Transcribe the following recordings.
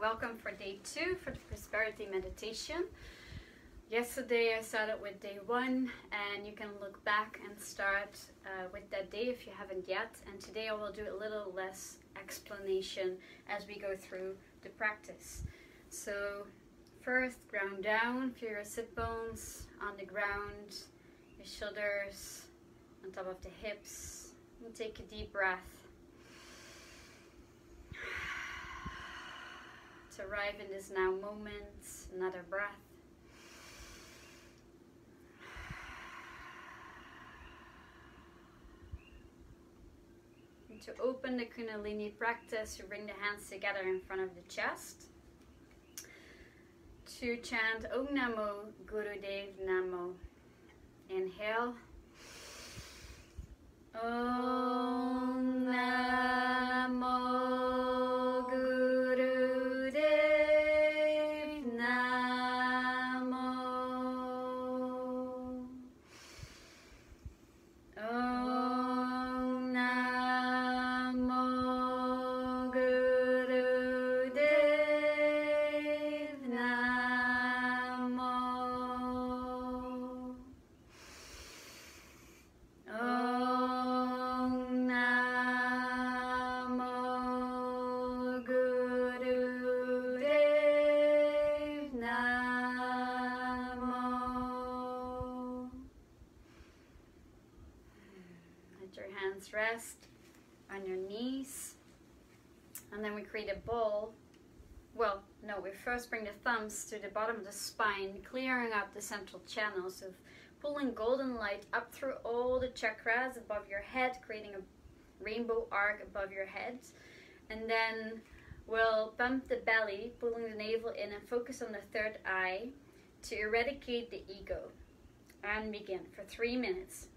welcome for day two for the prosperity meditation. Yesterday I started with day one, and you can look back and start uh, with that day if you haven't yet. And today I will do a little less explanation as we go through the practice. So, first, ground down, feel your sit bones on the ground, your shoulders on top of the hips, and take a deep breath. To arrive in this now moment, another breath. To open the Kundalini practice, you bring the hands together in front of the chest. To chant Om Namo Gurudev Namo. Rest on your knees. And then we create a bowl. Well, no, we first bring the thumbs to the bottom of the spine, clearing up the central channels of pulling golden light up through all the chakras above your head, creating a rainbow arc above your head. And then we'll bump the belly, pulling the navel in and focus on the third eye to eradicate the ego. And begin for three minutes.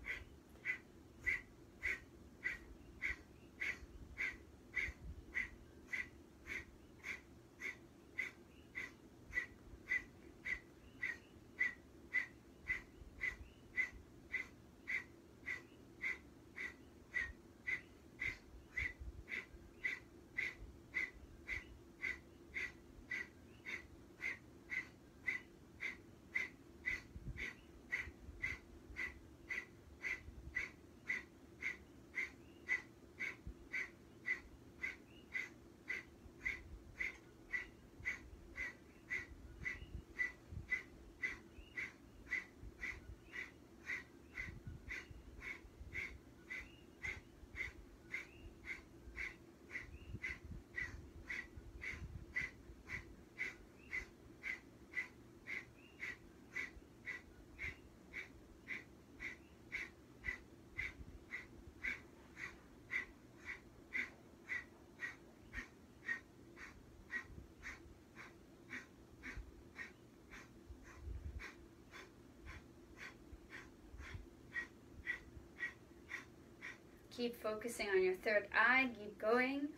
Keep focusing on your third eye. Keep going.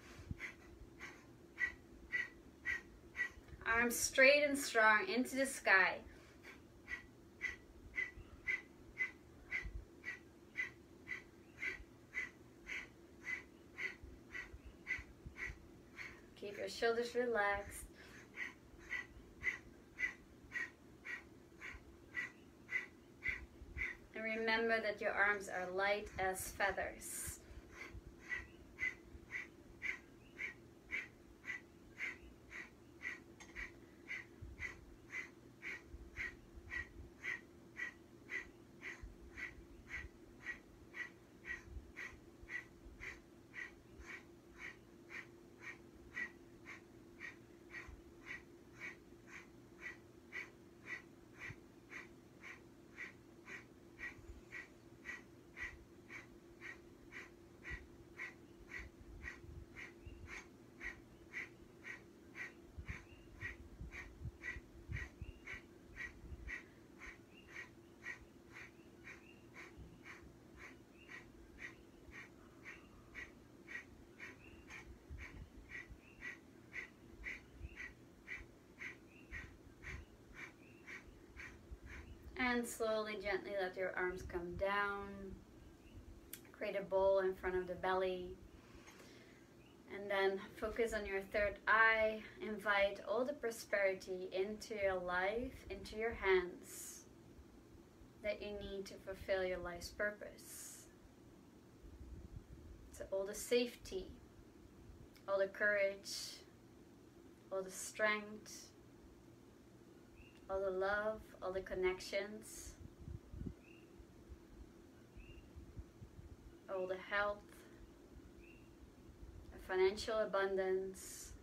Arms straight and strong into the sky. Keep your shoulders relaxed. And remember that your arms are light as feathers. Then slowly, gently let your arms come down. Create a bowl in front of the belly. And then focus on your third eye. Invite all the prosperity into your life, into your hands that you need to fulfill your life's purpose. So all the safety, all the courage, all the strength, all the love, all the connections, all the health, financial abundance.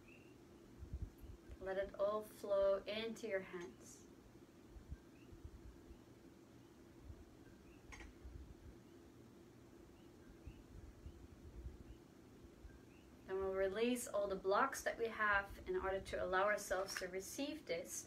Let it all flow into your hands. Then we'll release all the blocks that we have in order to allow ourselves to receive this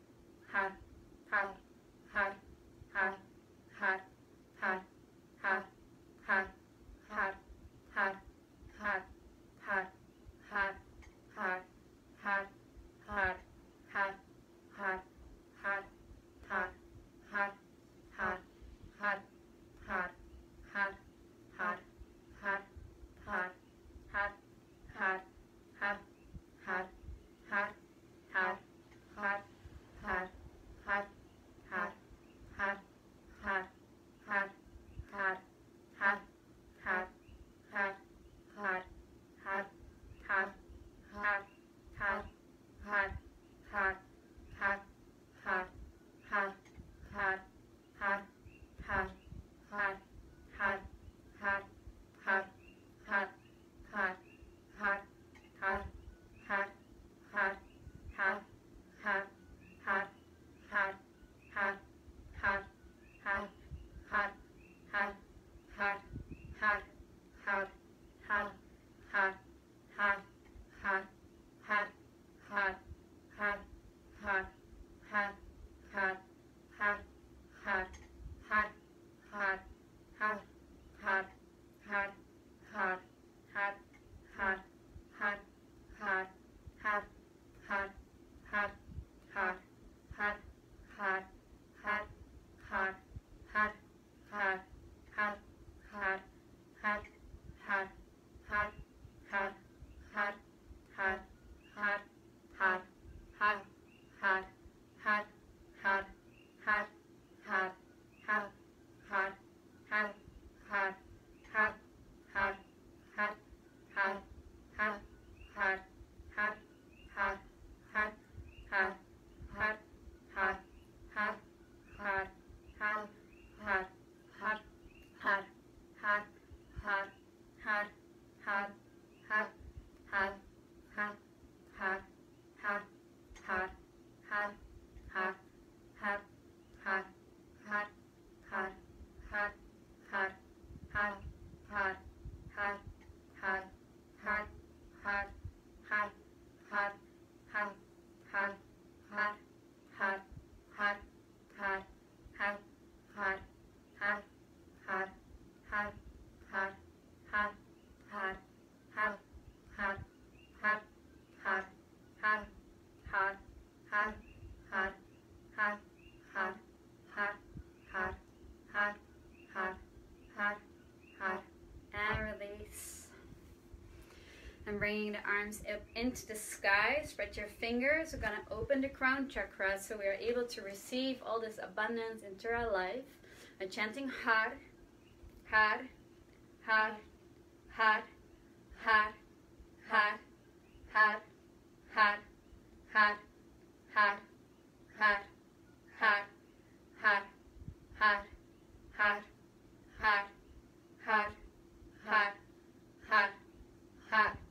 好，好。Hi. bringing the arms up into the sky. Spread your fingers. We're going to open the crown chakra so we are able to receive all this abundance into our life. And chanting Har, Har, Har, Har, Har, Har, Har, Har, Har, Har, Har, Har, Har, Har, Har, Har, Har, Har, Har, Har.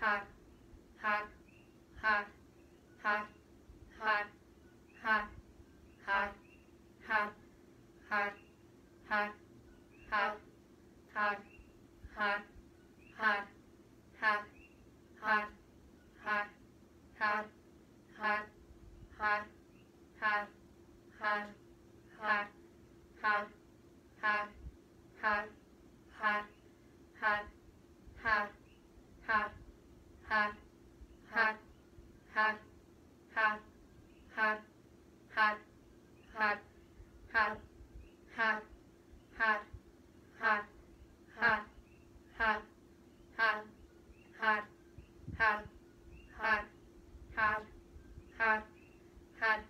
hot, hot, hot, hot. had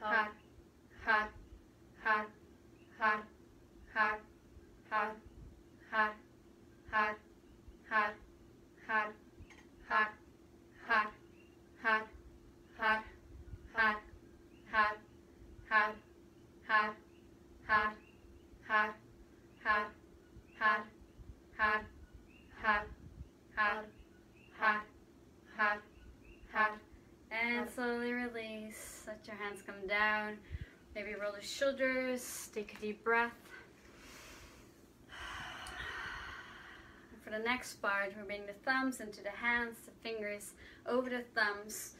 哈哈哈。Take a deep breath. For the next part, we're bringing the thumbs into the hands, the fingers over the thumbs,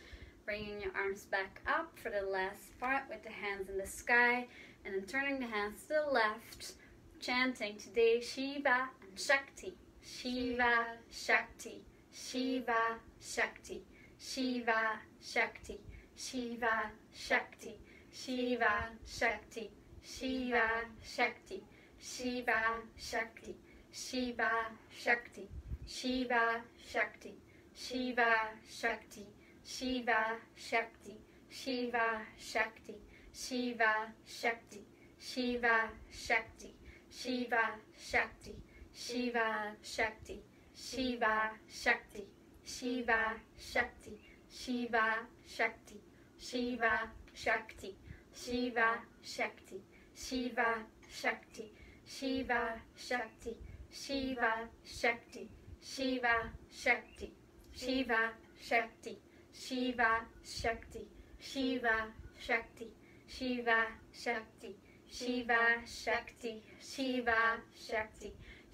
bringing your arms back up for the last part with the hands in the sky, and then turning the hands to the left, chanting today Shiva and Shakti. Shiva, Shakti, Shiva, Shakti, Shiva, Shakti, Shiva, Shakti, Shiva, Shakti, Shiva, Shakti, Shiva, Shakti, Shiva, Shakti, Shiva, Shakti, Shiva, Shakti, Shiva, Shakti, Shiva, Shakti, Shiva, Shakti, Shiva, Shakti, Shiva, Shakti, Shiva, Shakti, Shiva, Shakti, Shiva, Shakti, Shiva, Shakti, Shiva, Shakti, Shiva, Shakti, Shiva, Shakti, Shiva, Shakti, Shiva, Shakti, Shiva, Shakti, Shiva, Shakti, Shiva, Shakti, Shiva, Shakti, Shiva, Shakti, Shiva, Shakti, Shiva, Shakti, Shiva, Shakti,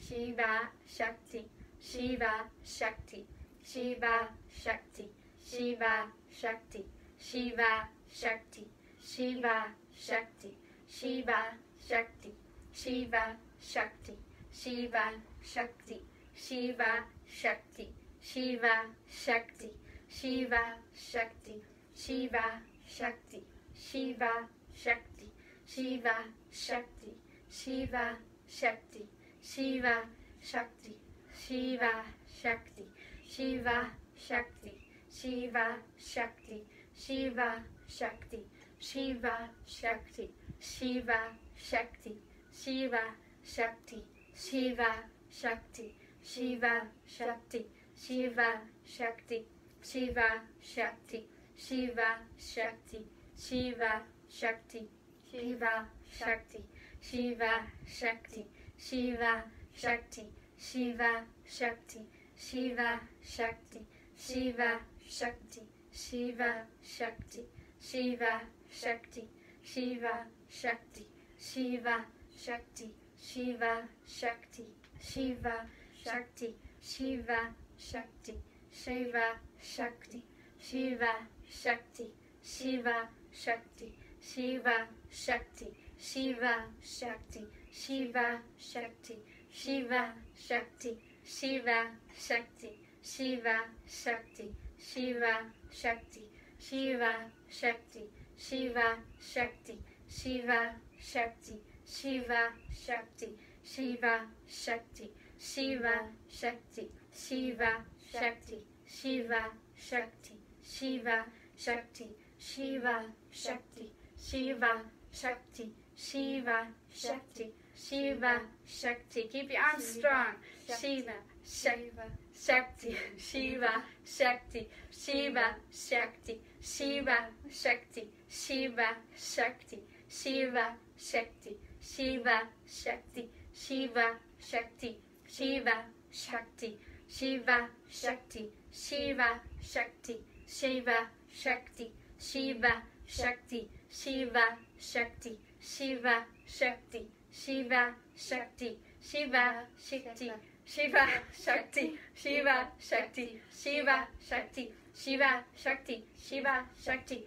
Shiva, Shakti, Shiva, Shakti, Shiva, Shakti, Shiva, Shakti, Shiva, Shakti, Shiva, Shakti, Shiva, Shakti, Shiva, Shakti, Shiva, Shakti, Shiva, Shakti, Shiva, Shakti, Shiva, Shakti, Shiva, Shakti, Shiva, Shakti, Shiva, Shakti, Shiva, Shakti, Shiva, Shakti, Shiva, Shakti, Shiva, Shakti, Shiva, Shakti, Shiva, Shakti, Shiva, Shakti, Shiva, Shakti, Shiva, Shakti, Shiva, Shakti, Shiva, Shakti, Shiva, Shakti, Shiva, Shakti, Shiva, Shakti, Shiva, Shakti, Shiva, Shakti, Shiva, Shakti, Shiva, Shakti, Shiva, Shakti, Shiva, Shakti, Shiva, Shakti, Shiva, Shakti, Shiva, Shakti, Shiva, Shakti, Shiva, Shakti, Shiva, Shakti, Shiva, Shakti, Shiva, Shakti, Shiva, Shakti, Shiva, Shakti, Shiva, Shakti, Shiva, Shakti, Shiva, Shakti, Shiva, Shakti, Shiva, Shakti, Shiva, Shakti, Shiva, Shakti, Shiva, Shakti, Shiva, Shakti, Shiva, Shakti, Shiva, Shakti, Shiva, Shakti, Shiva, Shakti, Shiva, Shakti, Shiva, Shakti, Shiva, Shakti, Shiva, Shakti, Shiva, Shakti, Shiva, Shakti, Shiva, Shakti. Shiva Shakti. Keep your arms strong. Shiva, Shiva, Shakti, Shiva, Shakti, Shiva, Shakti, Shiva, Shakti, Shiva, Shakti, Shiva, Shakti, Shiva, Shakti, Shiva, Shakti, Shiva, Shakti, Shiva, Shakti, Shiva, Shakti, Shiva, Shakti, Shiva, Shakti, Shiva, Shakti, Shiva, Shakti, Shiva, Shakti, Shiva, Shakti, Shiva, Shakti, Shiva, Shakti, Shiva, Shakti, Shiva, Shakti, Shiva, Shakti,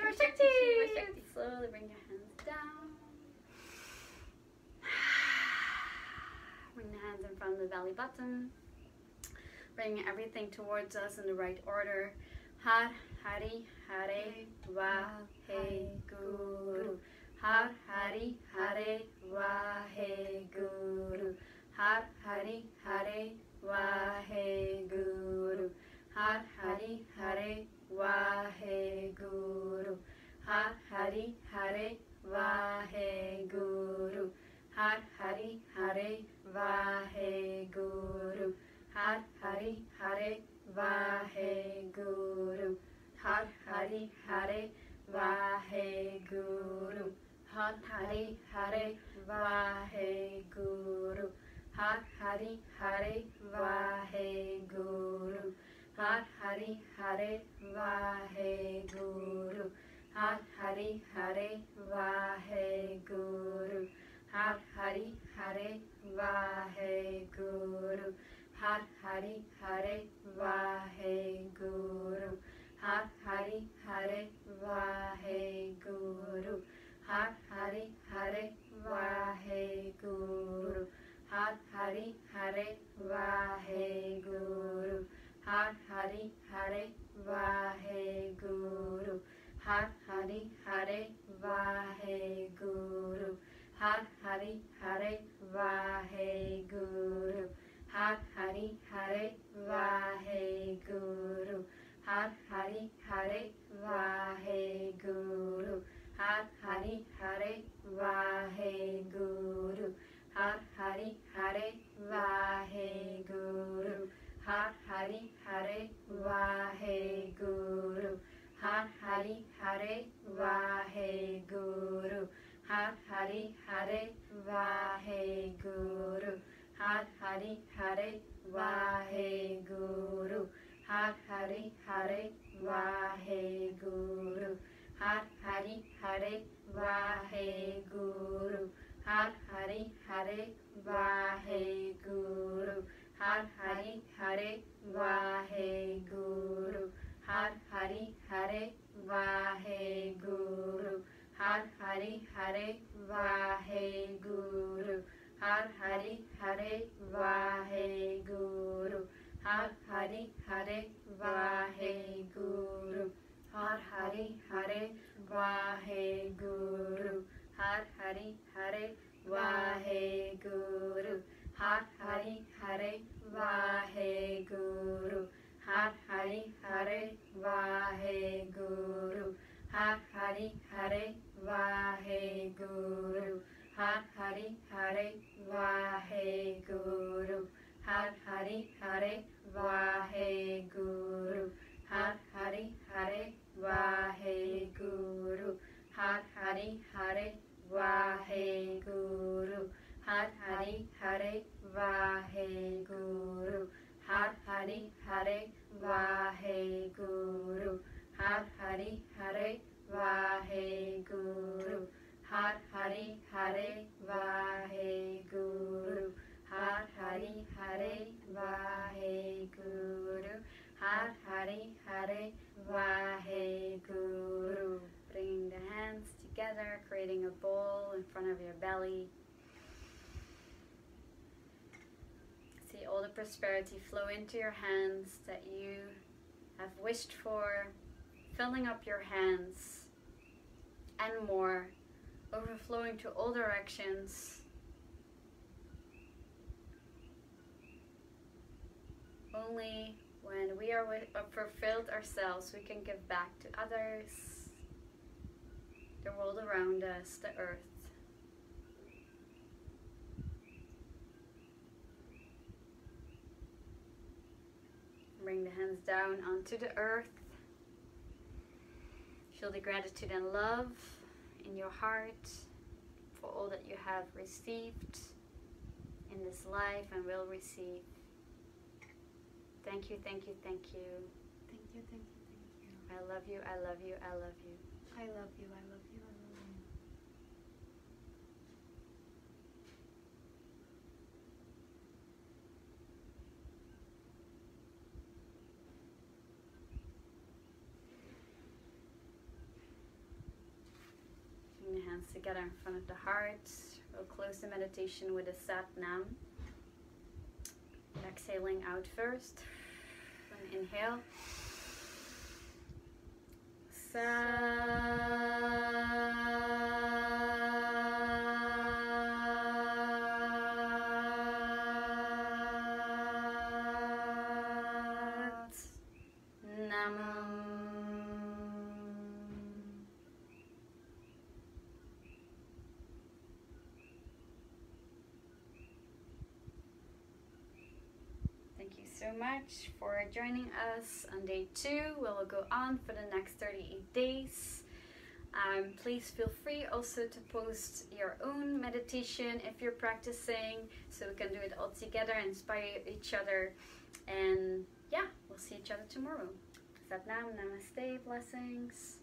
the belly button. Bring everything towards us in the right order. Har, Hari, Hare, Va, He, Guru. Har, Hari, Hare, Va, He, Guru. Har, Hari, Hare, Va, He, Guru. Har, Hari, Hare, Va, He, Guru. Har, Hari, Hare, Va, He, Guru. Her Hari Hare Wahe Guru her Hari Hare Wahe Guru her Hari Hare Wahe Guru her Hari Hare Wahe Guru her Hari Hare Wahe Guru her Hari Hare Wahe Guru her Hari Hare Wahe Guru her Hari Hare Wahe Guru her Hari Hare Wahe Guru her Hari Hare Wahe Guru her Hari Hare Wahe Guru her Hari Hare Wahe Guru her Hari Hare Wahe Guru her Hari Hare Hare Wahe Guru her Hari Hare Wahe Guru her Hari Hare Wahe Guru her Hari Hare Wahe Guru her Hari Hare Wahe Guru her Hari Hare Wahe Guru her Hari Hare Wahe Guru her Hari Hare Wahe Guru her Hari Hare Wahe Guru her Hari Hare Wahe Guru her Hari Hare Wahe Guru her Hari Hare Wahe Guru her Hari Hare Wahe Guru her Hari Hare Wahe Guru her Hare Hare Wahe Guru her Hare Hare Wahe Guru her Hare Hare Wahe Guru her Hare Hare Wahe Guru her Hare Hare Wahe Guru her Hare Hare Wahe Guru her Hare Hare Wahe Guru Har Hari Hare Vaheguru. Bringing the hands together, creating a bowl in front of your belly. See all the prosperity flow into your hands that you have wished for, filling up your hands and more, overflowing to all directions. Only when we are uh, fulfilled ourselves, we can give back to others, the world around us, the earth. Bring the hands down onto the earth. Feel the gratitude and love in your heart for all that you have received in this life and will receive. Thank you, thank you, thank you. Thank you, thank you, thank you. I love you, I love you, I love you. I love you, I love you, I love you. Bring the hands together in front of the heart. We'll close the meditation with a Sat Nam. Exhaling out first. And inhale. Sat Thank you so much for joining us on day two. We'll go on for the next 38 days. Um, please feel free also to post your own meditation if you're practicing so we can do it all together, and inspire each other. And yeah, we'll see each other tomorrow. Satnam, namaste, blessings.